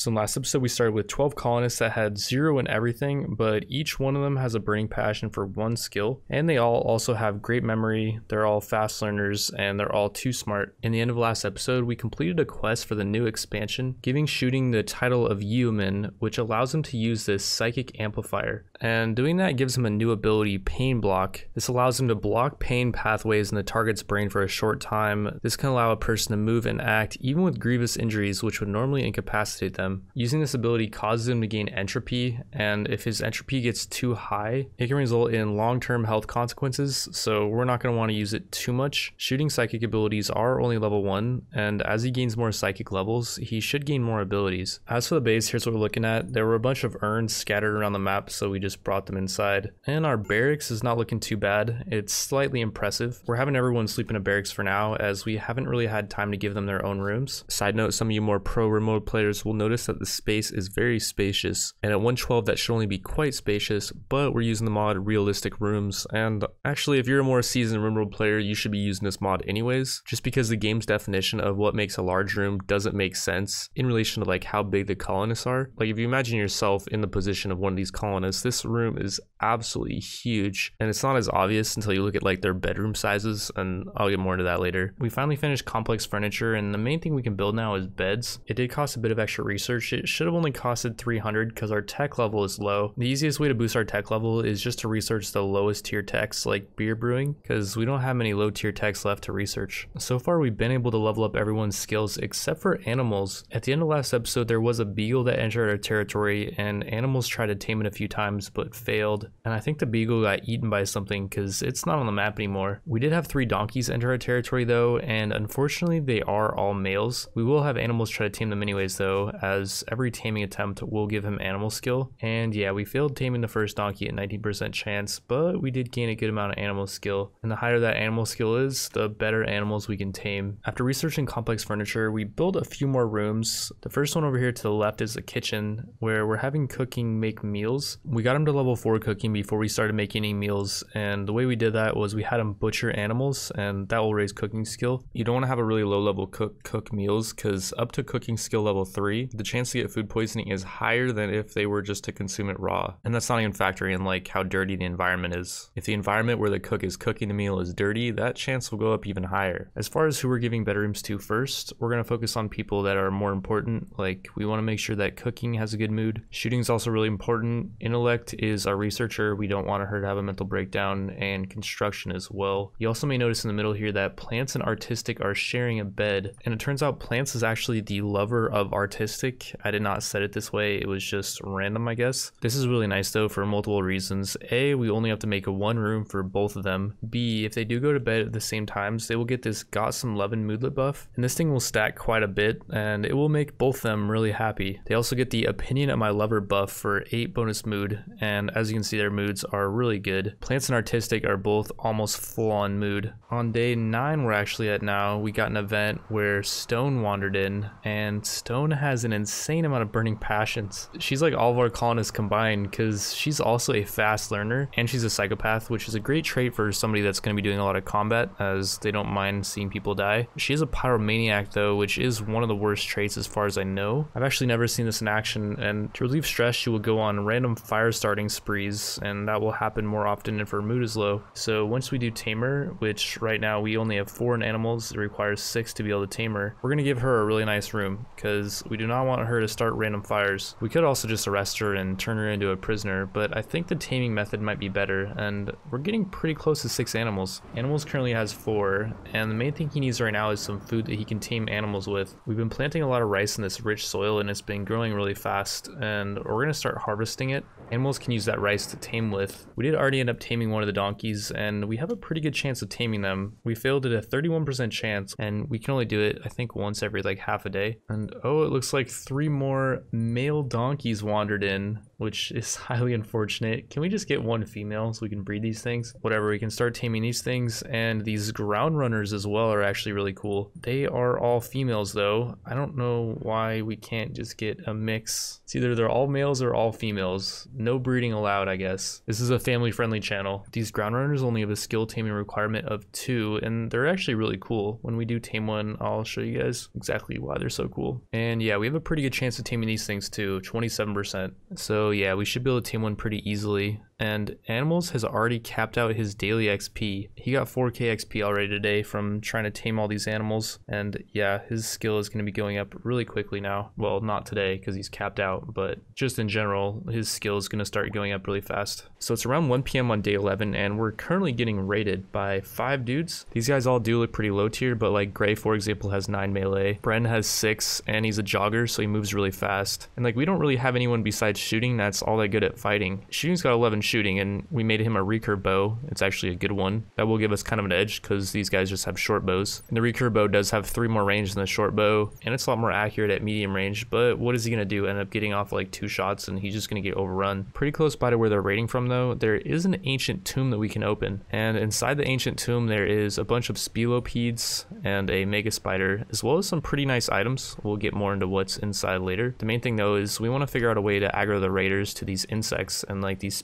So in last episode, we started with 12 colonists that had zero in everything, but each one of them has a burning passion for one skill, and they all also have great memory, they're all fast learners, and they're all too smart. In the end of last episode, we completed a quest for the new expansion, giving shooting the title of Yeoman, which allows him to use this psychic amplifier. And doing that gives him a new ability, Pain Block. This allows him to block pain pathways in the target's brain for a short time. This can allow a person to move and act even with grievous injuries, which would normally incapacitate them. Using this ability causes him to gain entropy, and if his entropy gets too high, it can result in long-term health consequences, so we're not going to want to use it too much. Shooting psychic abilities are only level 1, and as he gains more psychic levels, he should gain more abilities. As for the base, here's what we're looking at. There were a bunch of urns scattered around the map, so we just just brought them inside. And our barracks is not looking too bad. It's slightly impressive. We're having everyone sleep in a barracks for now as we haven't really had time to give them their own rooms. Side note, some of you more pro RimWorld players will notice that the space is very spacious. And at 112 that should only be quite spacious, but we're using the mod realistic rooms. And actually if you're a more seasoned RimWorld player, you should be using this mod anyways, just because the game's definition of what makes a large room doesn't make sense in relation to like how big the colonists are. Like if you imagine yourself in the position of one of these colonists, this room is absolutely huge and it's not as obvious until you look at like their bedroom sizes and I'll get more into that later. We finally finished complex furniture and the main thing we can build now is beds. It did cost a bit of extra research. It should have only costed 300 because our tech level is low. The easiest way to boost our tech level is just to research the lowest tier techs like beer brewing because we don't have many low tier techs left to research. So far we've been able to level up everyone's skills except for animals. At the end of last episode there was a beagle that entered our territory and animals tried to tame it a few times but failed. And I think the beagle got eaten by something because it's not on the map anymore. We did have three donkeys enter our territory though, and unfortunately they are all males. We will have animals try to tame them anyways though, as every taming attempt will give him animal skill. And yeah, we failed taming the first donkey at 19% chance, but we did gain a good amount of animal skill. And the higher that animal skill is, the better animals we can tame. After researching complex furniture, we built a few more rooms. The first one over here to the left is the kitchen, where we're having cooking make meals. We got him to level 4 cooking before we started making any meals and the way we did that was we had him butcher animals and that will raise cooking skill. You don't want to have a really low level cook cook meals because up to cooking skill level 3 the chance to get food poisoning is higher than if they were just to consume it raw and that's not even factoring in like how dirty the environment is. If the environment where the cook is cooking the meal is dirty that chance will go up even higher. As far as who we're giving bedrooms to first we're going to focus on people that are more important like we want to make sure that cooking has a good mood. Shooting is also really important. Intellect is our researcher. We don't want her to have a mental breakdown and construction as well. You also may notice in the middle here that plants and artistic are sharing a bed. And it turns out plants is actually the lover of artistic. I did not set it this way. It was just random, I guess. This is really nice though for multiple reasons. A, we only have to make one room for both of them. B, if they do go to bed at the same times, they will get this got some love and moodlet buff. And this thing will stack quite a bit and it will make both of them really happy. They also get the opinion of my lover buff for 8 bonus mood and as you can see their moods are really good. Plants and artistic are both almost full on mood. On day 9 we're actually at now, we got an event where Stone wandered in and Stone has an insane amount of burning passions. She's like all of our colonists combined because she's also a fast learner and she's a psychopath which is a great trait for somebody that's going to be doing a lot of combat as they don't mind seeing people die. She is a pyromaniac though which is one of the worst traits as far as I know. I've actually never seen this in action and to relieve stress she will go on random fire starting sprees and that will happen more often if her mood is low. So once we do tamer, which right now we only have four in animals, it requires six to be able to tame her, we're gonna give her a really nice room because we do not want her to start random fires. We could also just arrest her and turn her into a prisoner, but I think the taming method might be better and we're getting pretty close to six animals. Animals currently has four and the main thing he needs right now is some food that he can tame animals with. We've been planting a lot of rice in this rich soil and it's been growing really fast and we're gonna start harvesting it. Animals can use that rice to tame with. We did already end up taming one of the donkeys and we have a pretty good chance of taming them. We failed at a 31% chance and we can only do it I think once every like half a day. And oh it looks like three more male donkeys wandered in which is highly unfortunate. Can we just get one female so we can breed these things? Whatever, we can start taming these things. And these ground runners as well are actually really cool. They are all females though. I don't know why we can't just get a mix. It's either they're all males or all females. No breeding allowed, I guess. This is a family friendly channel. These ground runners only have a skill taming requirement of two, and they're actually really cool. When we do tame one, I'll show you guys exactly why they're so cool. And yeah, we have a pretty good chance of taming these things too, 27%. So yeah, we should be able to tame one pretty easily and Animals has already capped out his daily XP. He got 4k XP already today from trying to tame all these animals, and yeah, his skill is going to be going up really quickly now. Well, not today because he's capped out, but just in general, his skill is going to start going up really fast. So it's around 1 p.m. on day 11, and we're currently getting raided by five dudes. These guys all do look pretty low tier, but like Gray, for example, has 9 melee. Bren has 6, and he's a jogger, so he moves really fast. And like, we don't really have anyone besides shooting that's all that good at fighting. Shooting's got 11 shooting and we made him a recurve bow. It's actually a good one. That will give us kind of an edge because these guys just have short bows. And the recurve bow does have three more range than the short bow and it's a lot more accurate at medium range. But what is he going to do? End up getting off like two shots and he's just going to get overrun. Pretty close by to where they're raiding from though, there is an ancient tomb that we can open. And inside the ancient tomb there is a bunch of spelopedes and a mega spider as well as some pretty nice items. We'll get more into what's inside later. The main thing though is we want to figure out a way to aggro the raiders to these insects and like these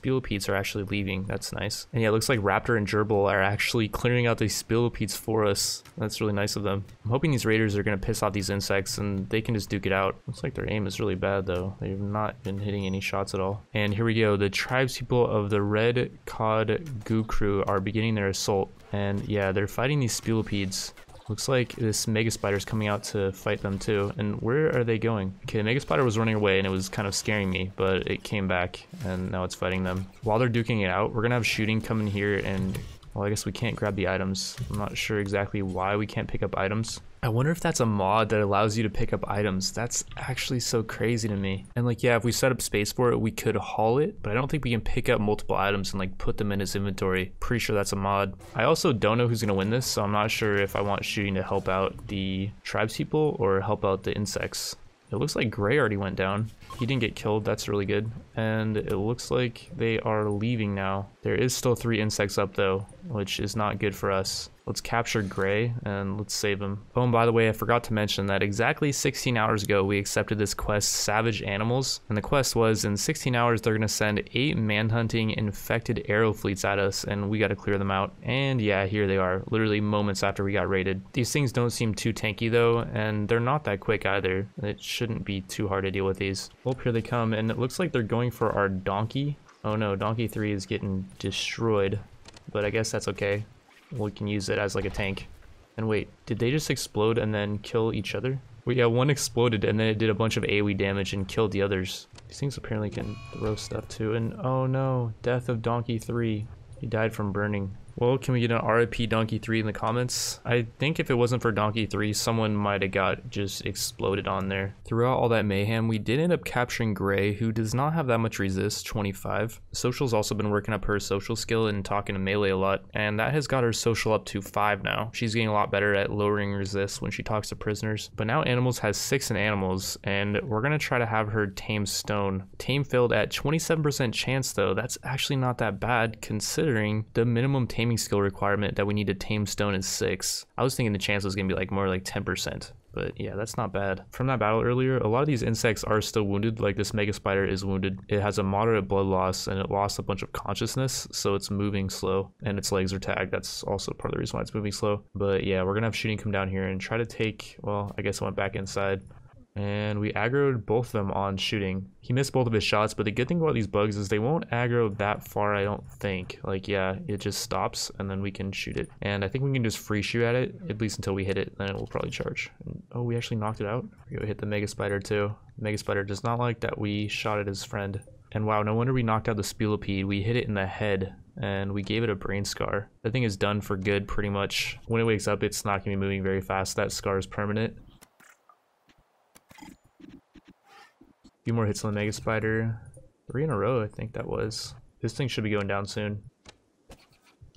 are actually actually leaving. That's nice. And yeah, it looks like Raptor and Gerbil are actually clearing out these spelopedes for us. That's really nice of them. I'm hoping these raiders are going to piss off these insects and they can just duke it out. Looks like their aim is really bad though. They've not been hitting any shots at all. And here we go. The tribespeople of the Red Cod Goo Crew are beginning their assault. And yeah, they're fighting these spelopedes. Looks like this Mega Spider is coming out to fight them too. And where are they going? Okay, the Mega Spider was running away and it was kind of scaring me, but it came back and now it's fighting them. While they're duking it out, we're gonna have shooting come in here and well, I guess we can't grab the items. I'm not sure exactly why we can't pick up items. I wonder if that's a mod that allows you to pick up items. That's actually so crazy to me. And like, yeah, if we set up space for it, we could haul it, but I don't think we can pick up multiple items and like put them in his inventory. Pretty sure that's a mod. I also don't know who's gonna win this, so I'm not sure if I want shooting to help out the tribes people or help out the insects. It looks like Gray already went down. He didn't get killed, that's really good. And it looks like they are leaving now. There is still three insects up though, which is not good for us. Let's capture Gray and let's save him. Oh, and by the way, I forgot to mention that exactly 16 hours ago, we accepted this quest, Savage Animals. And the quest was in 16 hours, they're to send eight manhunting infected arrow fleets at us, and we got to clear them out. And yeah, here they are, literally moments after we got raided. These things don't seem too tanky though, and they're not that quick either. It shouldn't be too hard to deal with these. Oh, here they come, and it looks like they're going for our donkey. Oh no, donkey 3 is getting destroyed, but I guess that's okay we can use it as like a tank. And wait, did they just explode and then kill each other? Well, yeah, one exploded and then it did a bunch of AoE damage and killed the others. These things apparently can throw stuff too. And oh no, death of Donkey 3. He died from burning. Well, can we get an RIP Donkey 3 in the comments? I think if it wasn't for Donkey 3, someone might have got just exploded on there. Throughout all that mayhem, we did end up capturing Gray, who does not have that much resist, 25. Social's also been working up her social skill and talking to Melee a lot, and that has got her social up to 5 now. She's getting a lot better at lowering resist when she talks to prisoners. But now Animals has 6 in Animals, and we're going to try to have her tame Stone. Tame failed at 27% chance though, that's actually not that bad considering the minimum tame taming skill requirement that we need to tame stone is six. I was thinking the chance was gonna be like more like 10%. But yeah, that's not bad. From that battle earlier, a lot of these insects are still wounded. Like this mega spider is wounded. It has a moderate blood loss and it lost a bunch of consciousness, so it's moving slow. And its legs are tagged. That's also part of the reason why it's moving slow. But yeah, we're gonna have shooting come down here and try to take. Well, I guess I went back inside and we aggroed both of them on shooting. He missed both of his shots, but the good thing about these bugs is they won't aggro that far, I don't think. Like, yeah, it just stops, and then we can shoot it. And I think we can just free shoot at it, at least until we hit it, then it will probably charge. And, oh, we actually knocked it out. We go hit the Mega Spider, too. Mega Spider does not like that we shot at his friend. And wow, no wonder we knocked out the Spelopede. We hit it in the head, and we gave it a brain scar. That thing is done for good, pretty much. When it wakes up, it's not going to be moving very fast. That scar is permanent. Few more hits on the Mega Spider. Three in a row, I think that was. This thing should be going down soon.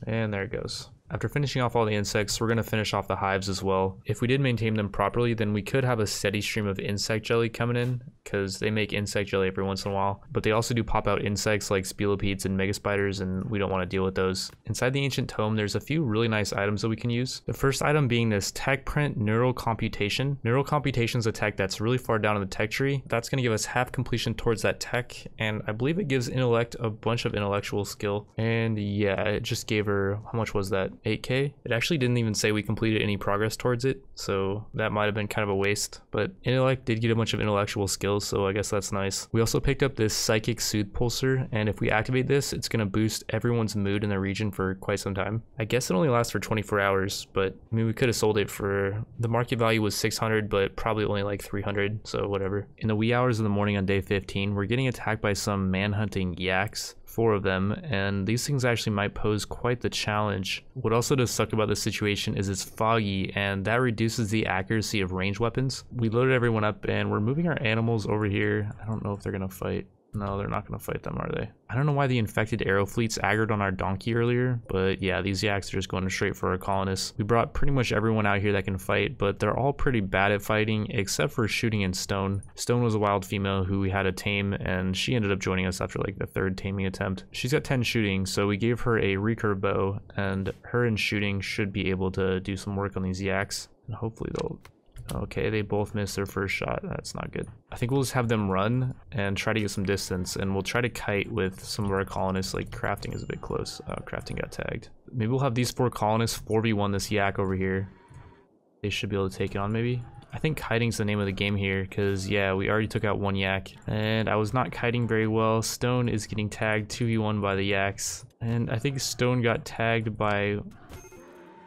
And there it goes. After finishing off all the insects, we're going to finish off the hives as well. If we did maintain them properly, then we could have a steady stream of insect jelly coming in, because they make insect jelly every once in a while. But they also do pop out insects like spelopedes and megaspiders, and we don't want to deal with those. Inside the ancient tomb, there's a few really nice items that we can use. The first item being this tech print neural computation. Neural computation is a tech that's really far down in the tech tree. That's going to give us half completion towards that tech, and I believe it gives intellect a bunch of intellectual skill. And yeah, it just gave her, how much was that? 8k? It actually didn't even say we completed any progress towards it, so that might have been kind of a waste. But intellect did get a bunch of intellectual skills, so I guess that's nice. We also picked up this psychic soothe pulser, and if we activate this, it's going to boost everyone's mood in the region for quite some time. I guess it only lasts for 24 hours, but I mean, we could have sold it for the market value was 600, but probably only like 300, so whatever. In the wee hours of the morning on day 15, we're getting attacked by some man-hunting yaks four of them, and these things actually might pose quite the challenge. What also does suck about this situation is it's foggy, and that reduces the accuracy of range weapons. We loaded everyone up, and we're moving our animals over here. I don't know if they're gonna fight. No, they're not going to fight them, are they? I don't know why the infected arrow fleets aggroed on our donkey earlier, but yeah, these yaks are just going straight for our colonists. We brought pretty much everyone out here that can fight, but they're all pretty bad at fighting, except for shooting in Stone. Stone was a wild female who we had to tame, and she ended up joining us after like the third taming attempt. She's got 10 shooting, so we gave her a recurve bow, and her in shooting should be able to do some work on these yaks. And hopefully they'll Okay, they both missed their first shot. That's not good. I think we'll just have them run and try to get some distance, and we'll try to kite with some of our colonists. Like, crafting is a bit close. Oh, crafting got tagged. Maybe we'll have these four colonists 4v1 this yak over here. They should be able to take it on, maybe. I think kiting's the name of the game here, because, yeah, we already took out one yak, and I was not kiting very well. Stone is getting tagged 2v1 by the yaks, and I think Stone got tagged by...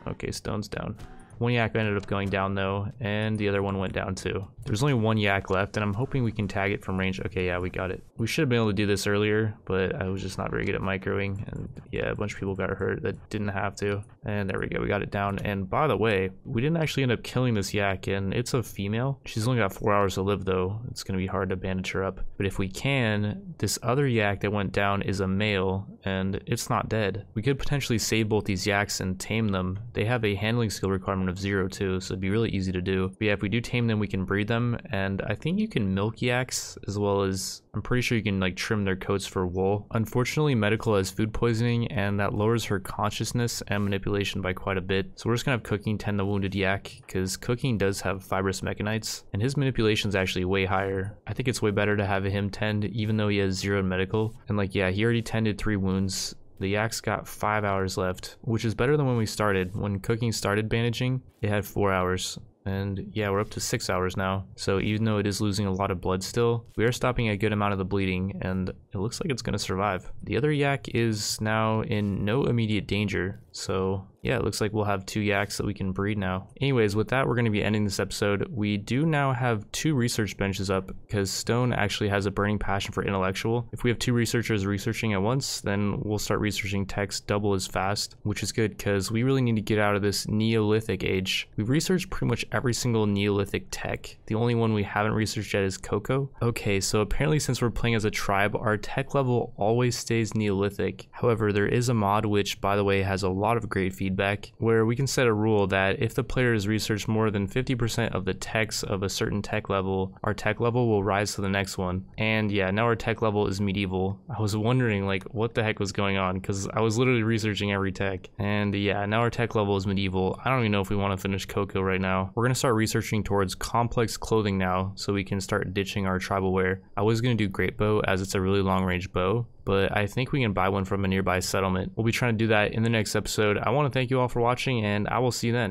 Okay, Stone's down. One yak ended up going down though, and the other one went down too. There's only one yak left, and I'm hoping we can tag it from range. Okay, yeah, we got it. We should have been able to do this earlier, but I was just not very good at microing, and yeah, a bunch of people got hurt that didn't have to. And there we go, we got it down. And by the way, we didn't actually end up killing this yak, and it's a female. She's only got four hours to live though. It's gonna be hard to bandage her up. But if we can, this other yak that went down is a male, and it's not dead. We could potentially save both these yaks and tame them. They have a handling skill requirement of zero too, so it'd be really easy to do. But yeah, if we do tame them, we can breed them, and I think you can milk yaks as well as I'm pretty sure you can like trim their coats for wool. Unfortunately, Medical has food poisoning, and that lowers her consciousness and manipulation by quite a bit. So we're just gonna have Cooking tend the wounded yak, because Cooking does have fibrous mechanites, and his manipulation is actually way higher. I think it's way better to have him tend, even though he has zero medical. And like, yeah, he already tended three wounds. The Yak's got five hours left, which is better than when we started. When Cooking started bandaging, it had four hours. And yeah, we're up to six hours now. So even though it is losing a lot of blood still, we are stopping a good amount of the bleeding and it looks like it's going to survive. The other yak is now in no immediate danger. So yeah, it looks like we'll have two yaks that we can breed now. Anyways, with that, we're going to be ending this episode. We do now have two research benches up because Stone actually has a burning passion for intellectual. If we have two researchers researching at once, then we'll start researching text double as fast, which is good because we really need to get out of this Neolithic age. We've researched pretty much every single Neolithic tech. The only one we haven't researched yet is Cocoa. Okay, so apparently since we're playing as a tribe, our tech level always stays Neolithic. However, there is a mod which, by the way, has a lot of great feedback where we can set a rule that if the player has researched more than 50% of the techs of a certain tech level, our tech level will rise to the next one. And yeah, now our tech level is medieval. I was wondering like what the heck was going on because I was literally researching every tech. And yeah, now our tech level is medieval. I don't even know if we want to finish Cocoa right now. We're going to start researching towards complex clothing now so we can start ditching our tribal wear. I was going to do great bow as it's a really long range bow, but I think we can buy one from a nearby settlement. We'll be trying to do that in the next episode. I want to thank you all for watching, and I will see you then.